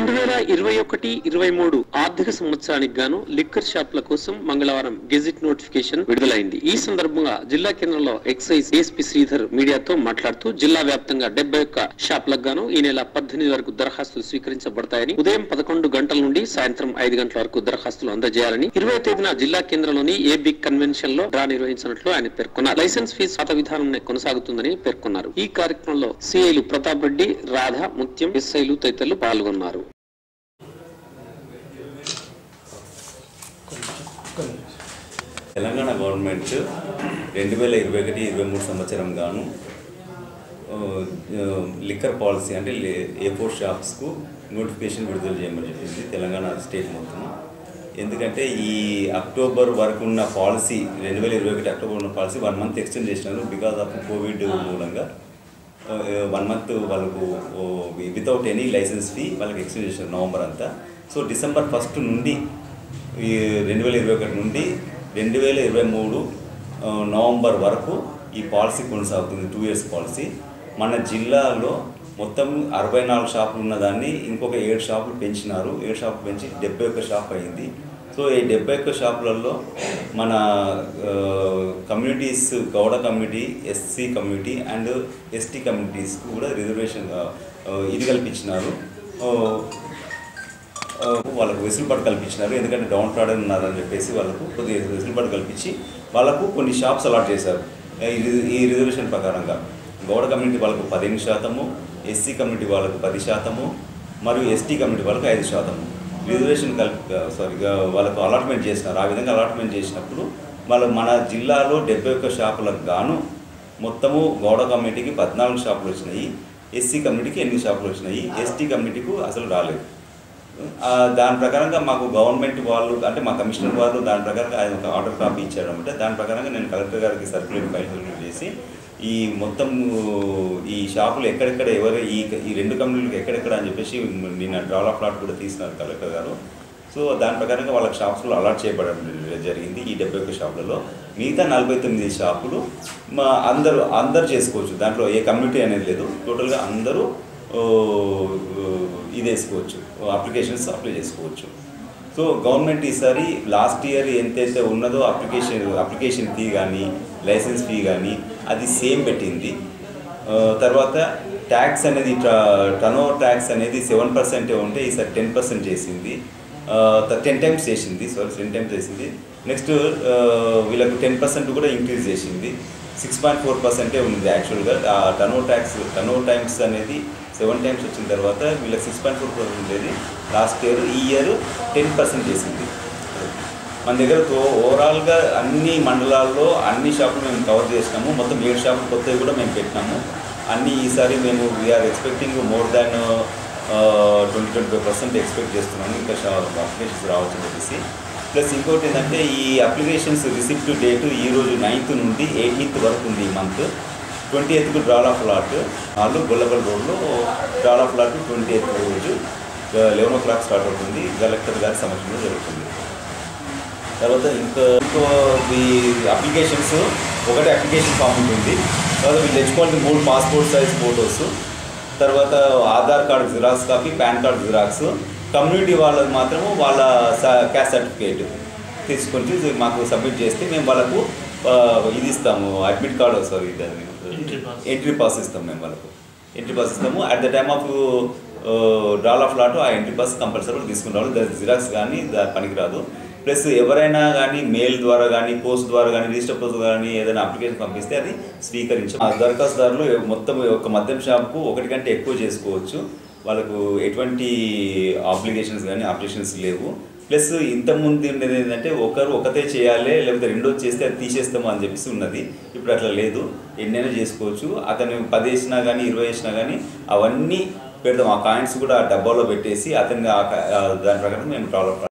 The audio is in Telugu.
రెండు వేల ఇరవై ఒకటి ఇరవై మూడు ఆర్థిక సంవత్సరానికి గాను లిక్కర్ షాప్ల కోసం మంగళవారం గెజిట్ నోటిఫికేషన్ విడుదలైంది. ఈ సందర్భంగా జిల్లా కేంద్రంలో ఎక్సైజ్ ఏఎస్పీ శ్రీధర్ మీడియాతో మాట్లాడుతూ జిల్లా వ్యాప్తంగా డెబ్బై ఒక్క షాప్లకు గాను ఈ నెల పద్దెనిమిది వరకు దరఖాస్తులు స్వీకరించబడతాయని ఉదయం పదకొండు గంటల నుండి సాయంత్రం ఐదు గంటల వరకు దరఖాస్తులు అందజేయాలని ఇరవై తేదీన జిల్లా కేంద్రంలోని ఏ కన్వెన్షన్లో డ్రా నిర్వహించినట్లు ఆయన పేర్కొన్నారు. లైసెన్స్ ఫీజు పాత విధానం కొనసాగుతుందని పేర్కొన్నారు. ఈ కార్యక్రమంలో సిఐలు ప్రతాప్ రెడ్డి రాధ ముత్యం ఎస్ఐలు తదితరులు పాల్గొన్నారు. తెలంగాణ గవర్నమెంట్ రెండు వేల ఇరవై ఒకటి ఇరవై మూడు సంవత్సరం గాను లిక్కర్ పాలసీ అంటే ఎయిర్పోర్ట్ షాప్స్కు నోటిఫికేషన్ విడుదల చేయమని చెప్పింది తెలంగాణ స్టేట్ మొత్తం ఎందుకంటే ఈ అక్టోబర్ వరకు ఉన్న పాలసీ రెండు వేల ఇరవై ఒకటి అక్టోబర్ ఉన్న పాలసీ వన్ మంత్ ఎక్స్టెండ్ చేసినారు. బికాస్ ఆఫ్ కోవిడ్ మూలంగా వన్ మంత్ వాళ్ళకు వితౌట్ ఎనీ లైసెన్స్ ఫీ వాళ్ళకి ఎక్స్టెండ్ చేసినారు నవంబర్ అంతా. సో డిసెంబర్ ఫస్ట్ నుండి ఈ రెండు వేల ఇరవై ఒకటి నుండి రెండు వేల ఇరవై మూడు నవంబర్ వరకు ఈ పాలసీ కొనసాగుతుంది టూ ఇయర్స్ పాలసీ. మన జిల్లాలో మొత్తం అరవై నాలుగు షాపులు ఉన్నదాన్ని ఇంకొక ఏడు షాపులు పెంచినారు. ఏడు షాపులు పెంచి డెబ్బై ఒక్క షాప్ అయింది. సో ఈ డెబ్బై ఒక్క షాపులలో మన communities Gowda community SC community and ST communities కూడా రిజర్వేషన్ ఇది కల్పించినారు. వాళ్ళకు వెసులుబాటు కల్పించినారు. ఎందుకంటే డౌన్ ఫ్రాడ్ ఉన్నారని చెప్పేసి వాళ్ళకు కొద్దిగా వెసులుబాటు కల్పించి వాళ్ళకు కొన్ని షాప్స్ అలాట్ చేశారు. ఈ ఈ రిజర్వేషన్ ప్రకారంగా గౌడ కమ్యూనిటీ వాళ్ళకు పదిహేను శాతము ఎస్సీ కమ్యూనిటీ వాళ్ళకు పది శాతము మరియు ఎస్టీ కమ్యూనిటీ వాళ్ళకు ఐదు శాతము. రిజర్వేషన్ కల్ సారీ వాళ్ళకు అలాట్మెంట్ చేసినారు. ఆ విధంగా అలాట్మెంట్ చేసినప్పుడు వాళ్ళు మన జిల్లాలో డెబ్బై ఒక్క షాపులకు గాను మొత్తము గౌడ కమ్యూనిటీకి పద్నాలుగు షాపులు వచ్చినాయి ఎస్సీ కమ్యూనిటీకి ఎనిమిది షాపులు వచ్చినాయి ఎస్టీ కమ్యూనిటీకి అసలు రాలేదు. దాని ప్రకారంగా మాకు గవర్నమెంట్ వాళ్ళు అంటే మా కమిషనర్ వాళ్ళు దాని ప్రకారంగా ఆయన ఒక ఆర్డర్ కాపీ ఇచ్చారు అనమాట దాని ప్రకారంగా నేను కలెక్టర్ గారికి సర్క్యులేట్ ఫైల్ సర్క్యులేట్ చేసి ఈ మొత్తం ఈ షాపులు ఎక్కడెక్కడ ఎవరు ఈ ఈ రెండు కంపెనీలకు ఎక్కడెక్కడ అని చెప్పేసి నిన్న డ్రాలా ప్లాట్ కూడా తీసినారు కలెక్టర్ గారు. సో దాని ప్రకారంగా వాళ్ళకి షాప్స్లో అలాట్ చేయబడడం జరిగింది ఈ డెబ్బై ఒక్క షాపులలో. మిగతా నలభై తొమ్మిది షాపులు మా అందరూ అందరు చేసుకోవచ్చు. దాంట్లో ఏ కమ్యూనిటీ అనేది లేదు. టోటల్గా అందరూ ఇది వేసుకోవచ్చు. అప్లికేషన్స్ అప్లై చేసుకోవచ్చు. సో గవర్నమెంట్ ఈసారి లాస్ట్ ఇయర్ ఎంతైతే ఉన్నదో అప్లికేషన్ అప్లికేషన్ ఫీ కానీ లైసెన్స్ ఫీ కానీ అది సేమ్ పెట్టింది. తర్వాత ట్యాక్స్ అనేది టర్న్ ఓవర్ ట్యాక్స్ అనేది సెవెన్ పర్సెంటే ఉంటే ఈసారి టెన్ పర్సెంట్ చేసింది. టెన్ టైమ్స్ చేసింది. సారీ టెన్ టైమ్స్ చేసింది. నెక్స్ట్ వీళ్ళకు టెన్ పర్సెంట్ కూడా ఇంక్రీజ్ చేసింది. సిక్స్ పాయింట్ ఫోర్ పర్సెంటే ఉంది యాక్చువల్గా turnover tax turnover times అనేది సెవెన్ టైమ్స్ వచ్చిన తర్వాత వీళ్ళకి సిక్స్ పాయింట్ ఫోర్ పర్సెంట్ ఉండేది. లాస్ట్ ఇయర్ ఈ ఇయర్ టెన్ పర్సెంట్ చేసింది. మన దగ్గర ఓవరాల్గా అన్ని మండలాల్లో అన్ని షాపులు మేము కవర్ చేసినాము. మొత్తం ఏడు షాపులు కొత్తవి కూడా మేము పెట్టినాము. అన్ని ఈసారి మేము we're expecting more than twenty twenty five percent expect చేస్తున్నాము. ఇంకా అప్లికేషన్స్ రావచ్చు చెప్పేసి. ప్లస్ ఇంకోటి ఏంటంటే ఈ అప్లికేషన్స్ రిసిప్ట్ డేటు ఈరోజు నైన్త్ నుండి ఎయిటీన్త్ వరకు ఉంది ఈ మంత్. ట్వంటీ ఎయిత్కు డ్రాల్ ఆఫ్ లాట్. వాళ్ళు గొల్లబల్ రోడ్లో draw of lot twenty eighth రోజు లెవెన్ ఓ క్లాక్ స్టార్ట్ అవుతుంది. కలెక్టర్ గారి సమక్షంలో జరుగుతుంది. తర్వాత ఇంకా ఇంకో ఈ అప్లికేషన్స్ ఒకటి అప్లికేషన్ ఫామ్ ఉంటుంది. తర్వాత వీళ్ళు తెచ్చుకోవడానికి మూడు పాస్పోర్ట్ సైజ్ ఫోటోస్ తర్వాత Aadhaar card xerox copy pan card xerox. Community వాళ్ళకి మాత్రము వాళ్ళ క్యాస్ట్ సర్టిఫికేట్ తీసుకొని మాకు సబ్మిట్ చేస్తే మేము వాళ్ళకు ఇది ఇస్తాము admit card sorry entry pass ఇస్తాం మేము వాళ్ళకు. ఎంట్రీ పాస్ ఇస్తాము. At the time of draw of lot ఆ ఎంట్రీ పాస్ కంపల్సరీ తీసుకుని రావాలి దాని జిరాక్స్ కానీ దాని పనికిరాదు. ప్లస్ ఎవరైనా కానీ మెయిల్ ద్వారా కానీ పోస్ట్ ద్వారా కానీ రిజిస్టర్ పోస్ట్ కానీ ఏదైనా అప్లికేషన్ పంపిస్తే అది స్వీకరించు ఆ దరఖాస్తుదారులు మొత్తం ఒక మద్యం షాప్కు ఒకటి కంటే ఎక్కువ చేసుకోవచ్చు. వాళ్ళకు ఎటువంటి ఆబ్లిగేషన్స్ కానీ ఆబ్జెక్షన్స్ లేవు. ప్లస్ ఇంతకుముందు ఉండేది ఏంటంటే ఒకరు ఒకతే చేయాలి లేకపోతే రెండో చేస్తే అది తీసేస్తాము అని చెప్పేసి ఉన్నది. ఇప్పుడు అట్లా లేదు. ఎన్నైనా చేసుకోవచ్చు. అతను పది వేసినా కానీ ఇరవై వేసినా కానీ అవన్నీ పెడతాం ఆ కాయిన్స్ కూడా ఆ డబ్బాలో పెట్టేసి అతన్ని ఆ దాని ప్రకారం మేము డెవలప్